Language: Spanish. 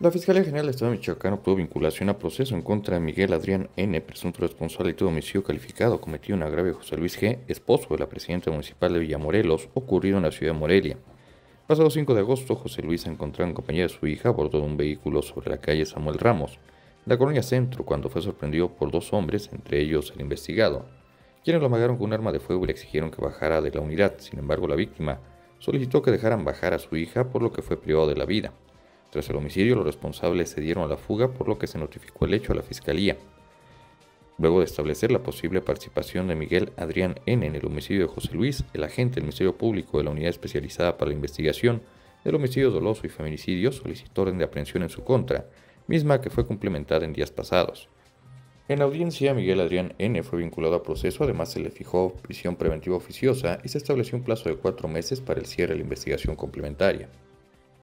La Fiscalía General del Estado de Michoacán obtuvo vinculación a proceso en contra de Miguel Adrián N., presunto responsable de homicidio calificado cometido en agravio de José Luis G., esposo de la presidenta municipal de Villamorelos, ocurrido en la ciudad de Morelia. Pasado 5 de agosto, José Luis se encontraba en compañía de su hija a bordo de un vehículo sobre la calle Samuel Ramos, la colonia Centro, cuando fue sorprendido por dos hombres, entre ellos el investigado, quienes lo amagaron con un arma de fuego y le exigieron que bajara de la unidad. Sin embargo, la víctima solicitó que dejaran bajar a su hija, por lo que fue privado de la vida. Tras el homicidio, los responsables se dieron a la fuga, por lo que se notificó el hecho a la Fiscalía. Luego de establecer la posible participación de Miguel Adrián N. en el homicidio de José Luis, el agente del Ministerio Público de la Unidad Especializada para la Investigación del Homicidio Doloso y Feminicidio solicitó orden de aprehensión en su contra, misma que fue complementada en días pasados. En audiencia, Miguel Adrián N. fue vinculado a proceso, además se le fijó prisión preventiva oficiosa y se estableció un plazo de cuatro meses para el cierre de la investigación complementaria.